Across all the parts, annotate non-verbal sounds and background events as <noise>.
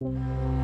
Música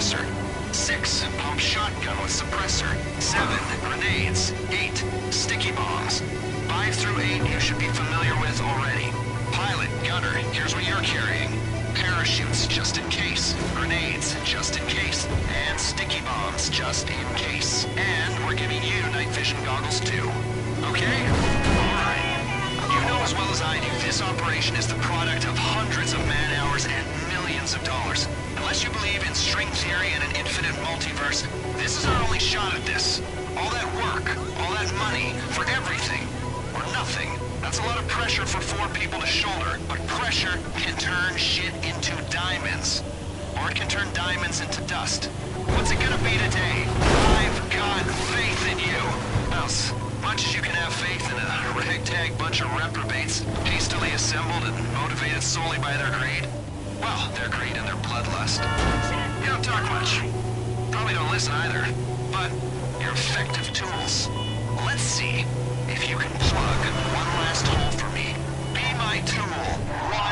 suppressor. Six, pump shotgun with suppressor. Seven, grenades. Eight, sticky bombs. Five through eight you should be familiar with already. Pilot, gunner, here's what you're carrying. Parachutes, just in case. Grenades, just in case. And sticky bombs, just in case. And we're giving you night vision goggles too. Okay? Alright. You know as well as I do, this operation is the product of hundreds of man-hours and millions of dollars. Unless you believe in string theory and an infinite multiverse, this is our only shot at this. All that work, all that money, for everything, or nothing. That's a lot of pressure for four people to shoulder, but pressure can turn shit into diamonds. Or it can turn diamonds into dust. What's it gonna be today? I've got faith in you. As much as you can have faith in a ragtag bunch of reprobates, hastily assembled and motivated solely by their greed, well, their greed and their bloodlust. You don't talk much. Probably don't listen either. But you're effective tools. Let's see if you can plug one last hole for me. Be my tool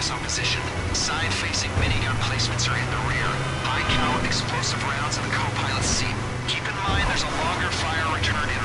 Opposition. on position. Side-facing minigun placements are in the rear. High count explosive rounds in the co-pilot's seat. Keep in mind there's a longer fire return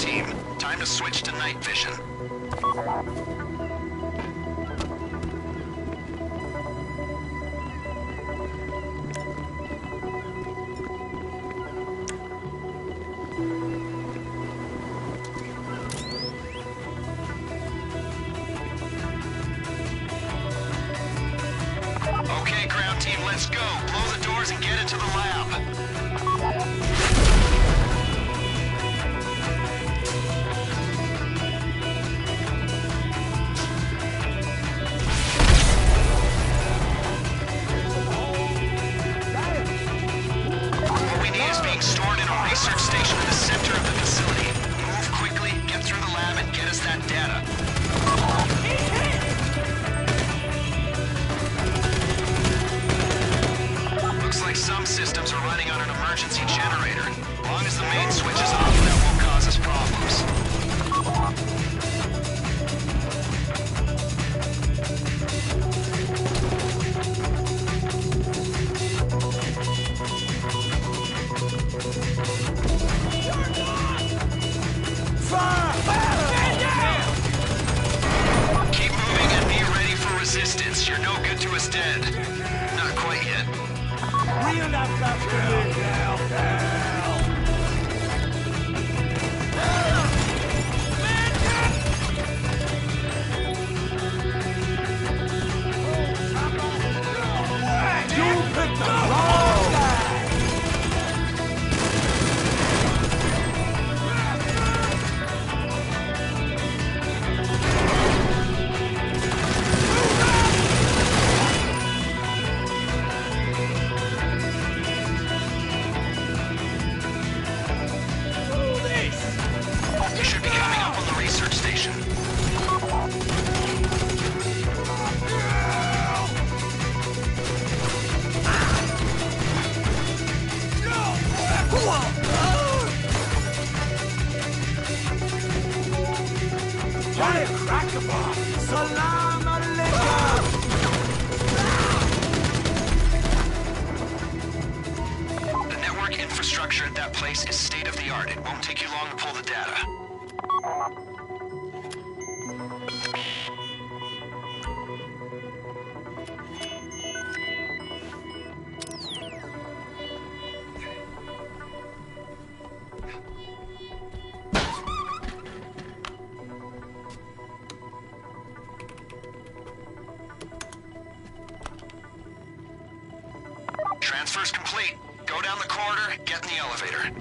team. Time to switch to night vision. an emergency generator. Long as the main switch is off, get in the elevator.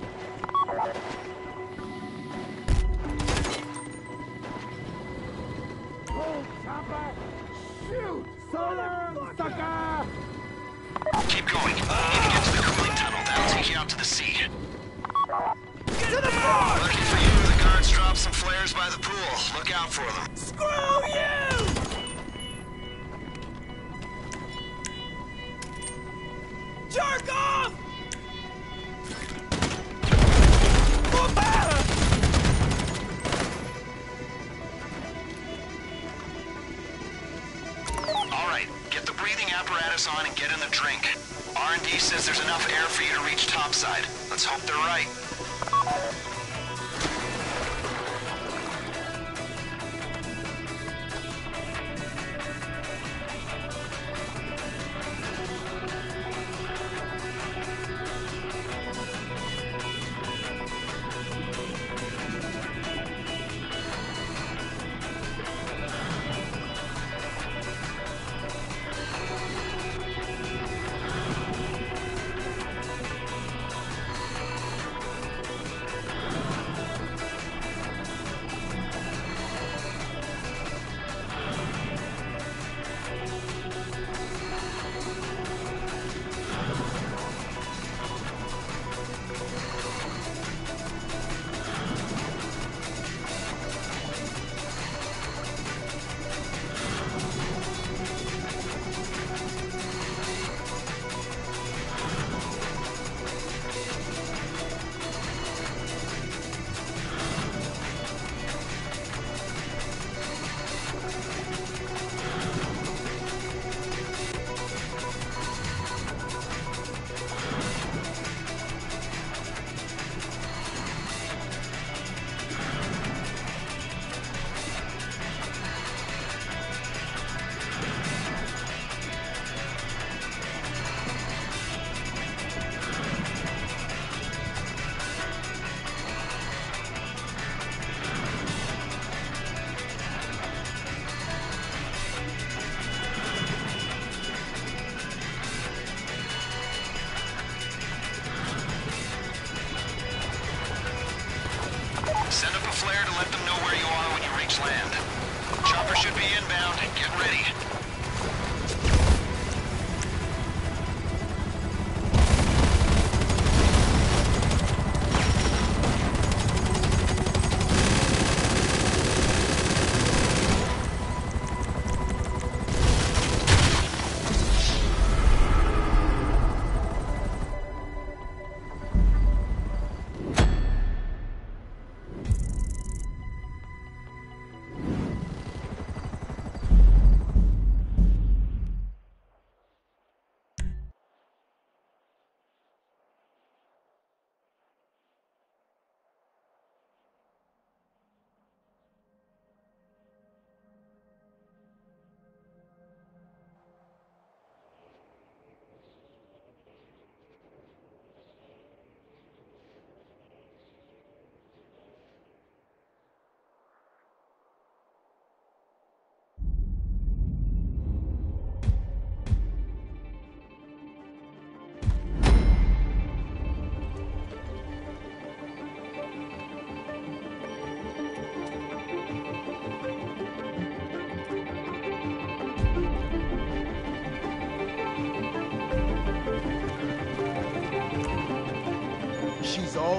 there's enough air for you to reach topside. Let's hope they're right.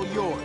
all yours.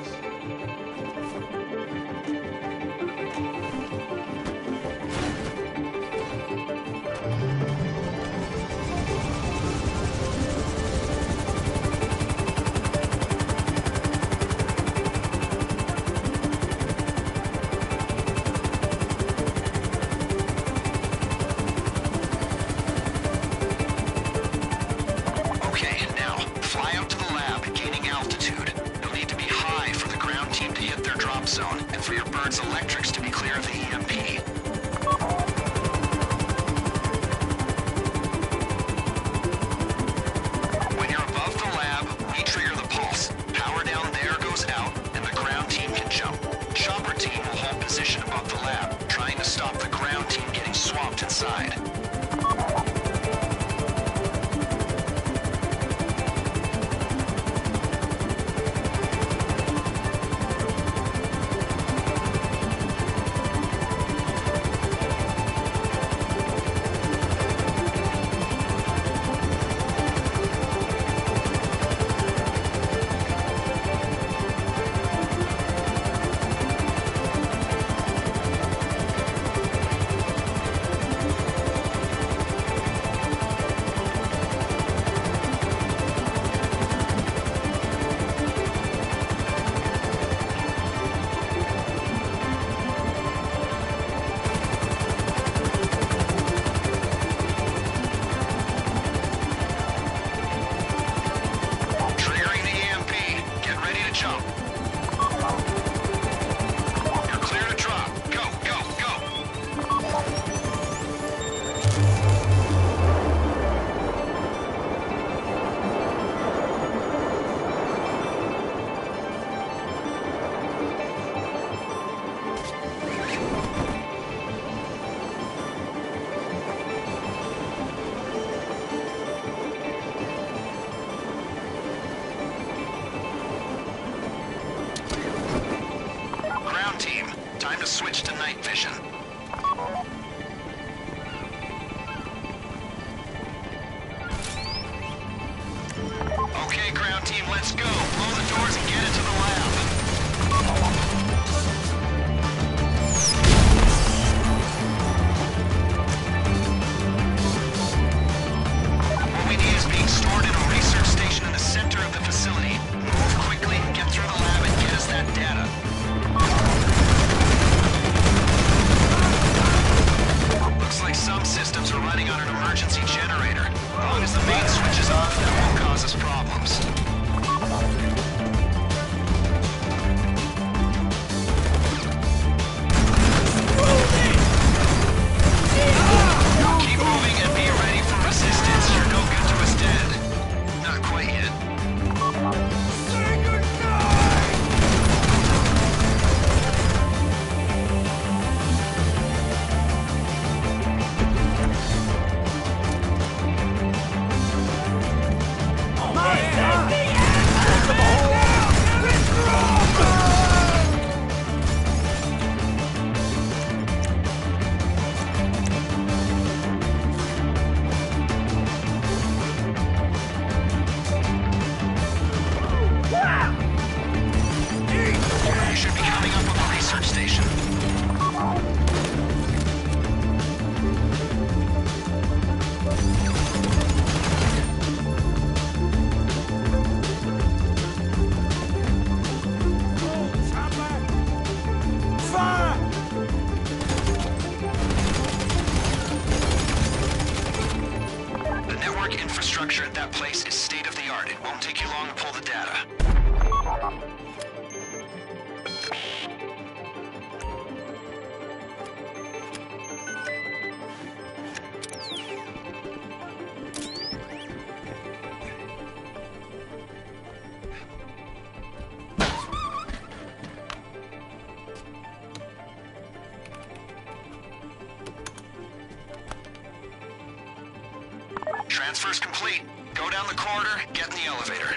Transfer's complete. Go down the corridor, get in the elevator.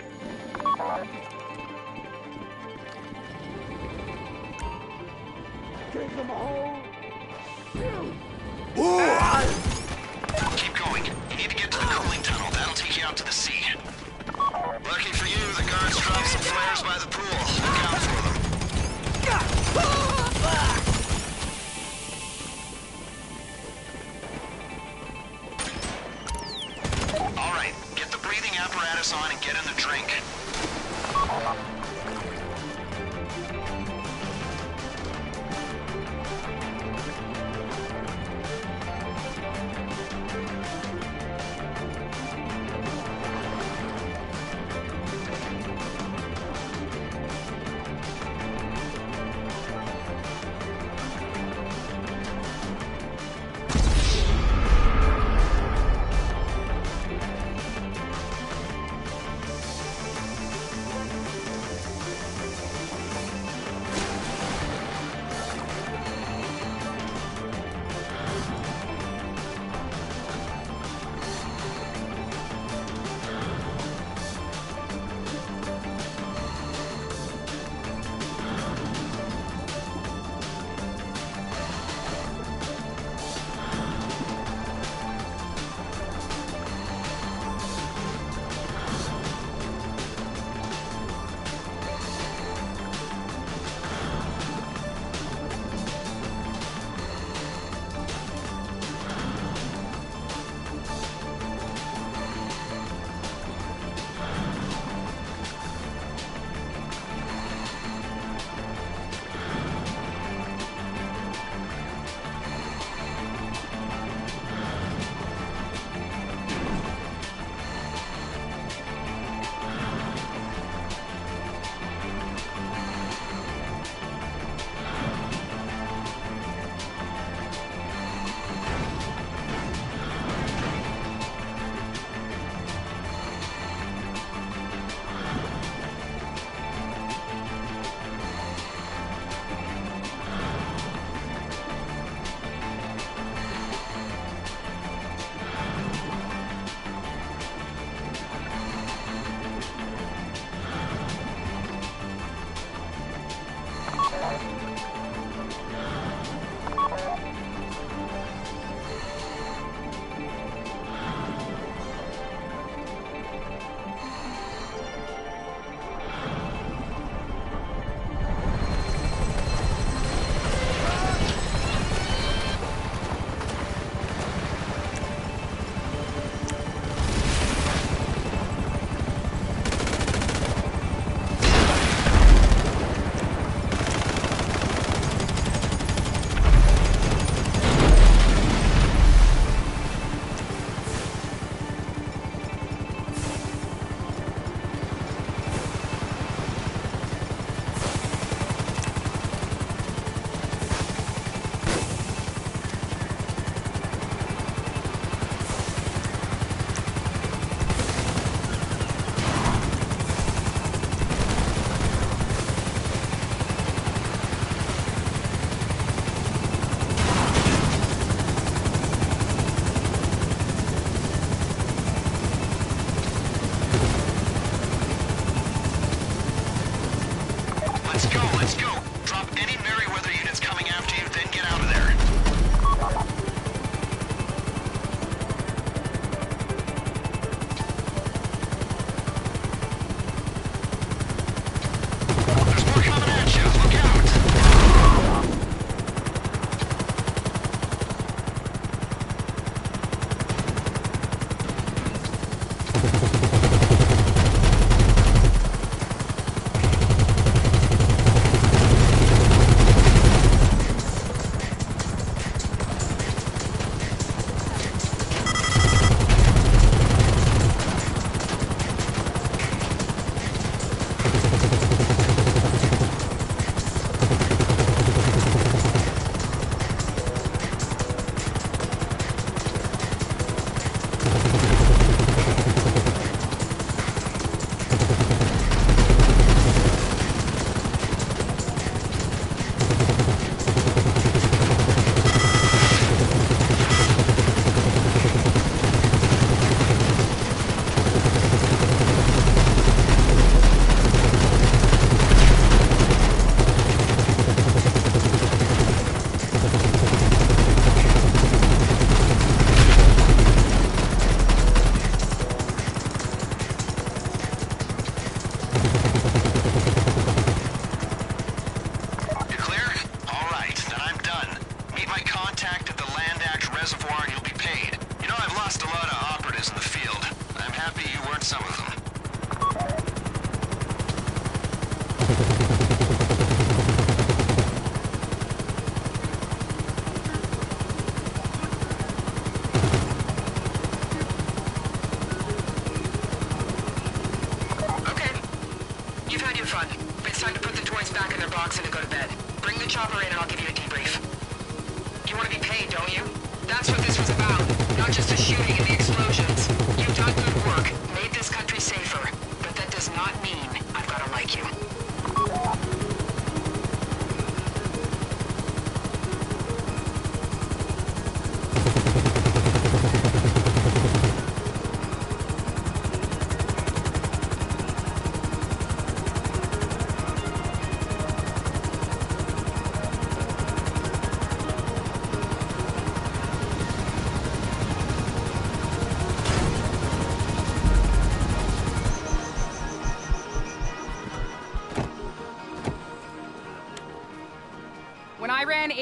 Take them home!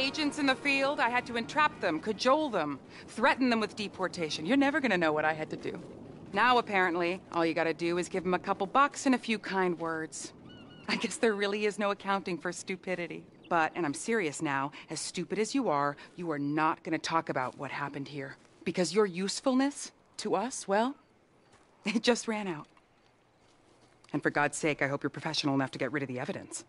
Agents in the field, I had to entrap them, cajole them, threaten them with deportation. You're never gonna know what I had to do. Now, apparently, all you gotta do is give them a couple bucks and a few kind words. I guess there really is no accounting for stupidity. But, and I'm serious now, as stupid as you are, you are not gonna talk about what happened here. Because your usefulness to us, well, <laughs> it just ran out. And for God's sake, I hope you're professional enough to get rid of the evidence.